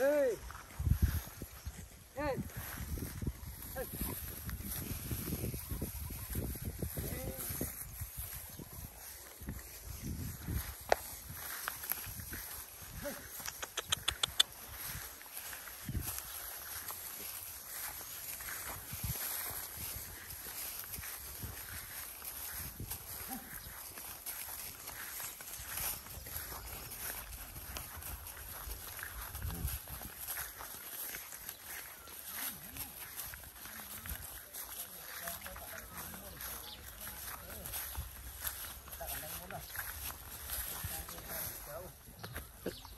Hey! đi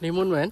limun kan